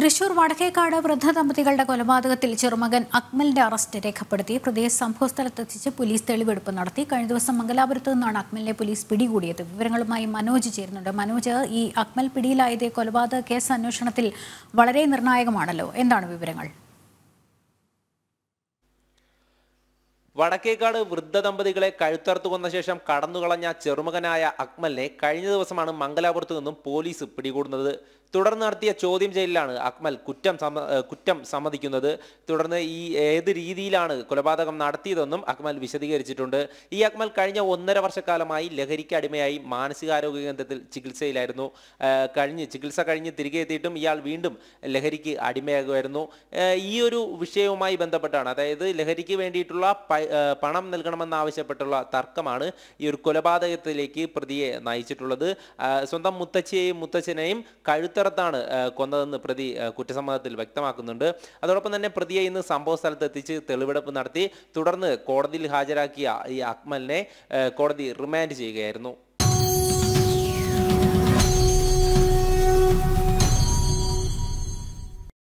തൃശൂർ വടക്കേക്കാട് വൃദ്ധ ദമ്പതികളുടെ കൊലപാതകത്തിൽ ചെറുമകൻ അക്മലിന്റെ അറസ്റ്റ് രേഖപ്പെടുത്തി. പ്രതിയെ സംഭവസ്ഥലത്തെത്തിച്ച് പോലീസ് തെളിവെടുപ്പ് നടത്തി. കഴിഞ്ഞ ദിവസം മംഗലാപുരത്ത് നിന്നാണ് അക്മലിനെ പോലീസ് പിടികൂടിയത്. വിവരങ്ങളുമായി മനോജ് ചേരുന്നുണ്ട്. മനോജ് ഈ അക്മൽ പിടിയിലായത് കൊലപാതക കേസ് അന്വേഷണത്തിൽ വളരെ നിർണായകമാണല്ലോ. എന്താണ് വിവരങ്ങൾ? വടക്കേക്കാട് വൃദ്ധ ദമ്പതികളെ കഴുത്തറുത്തു കൊന്ന ശേഷം കടന്നുകളഞ്ഞ ചെറുമകനായ അക്മലിനെ കഴിഞ്ഞ ദിവസമാണ് മംഗലാപുരത്ത് നിന്നും പോലീസ് പിടികൂടുന്നത്. തുടർന്ന് നടത്തിയ ചോദ്യം ചെയ്യലിലാണ് അക്മൽ കുറ്റം കുറ്റം സമ്മതിക്കുന്നത്. തുടർന്ന് ഈ ഏത് രീതിയിലാണ് കൊലപാതകം നടത്തിയതെന്നും അക്മൽ വിശദീകരിച്ചിട്ടുണ്ട്. ഈ അക്മൽ കഴിഞ്ഞ ഒന്നര വർഷക്കാലമായി ലഹരിക്ക് അടിമയായി മാനസികാരോഗ്യ കേന്ദ്രത്തിൽ ചികിത്സയിലായിരുന്നു. കഴിഞ്ഞ് ചികിത്സ കഴിഞ്ഞ് തിരികെ എത്തിയിട്ടും ഇയാൾ വീണ്ടും ലഹരിക്ക് അടിമയാകുമായിരുന്നു. ഈ ഒരു വിഷയവുമായി ബന്ധപ്പെട്ടാണ് അതായത് ലഹരിക്ക് വേണ്ടിയിട്ടുള്ള പണം നൽകണമെന്നാവശ്യപ്പെട്ടുള്ള തർക്കമാണ് ഈ ഒരു കൊലപാതകത്തിലേക്ക് പ്രതിയെ നയിച്ചിട്ടുള്ളത്. സ്വന്തം മുത്തച്ഛയെയും മുത്തച്ഛനെയും കഴുത്തറത്താണ് ആഹ് കൊന്നതെന്ന് പ്രതി കുറ്റസമ്മതത്തിൽ വ്യക്തമാക്കുന്നുണ്ട്. അതോടൊപ്പം തന്നെ പ്രതിയെ ഇന്ന് സംഭവ സ്ഥലത്ത് എത്തിച്ച് തെളിവെടുപ്പ് നടത്തി തുടർന്ന് കോടതിയിൽ ഹാജരാക്കിയ ഈ അക്മലിനെ കോടതി റിമാൻഡ് ചെയ്യുകയായിരുന്നു.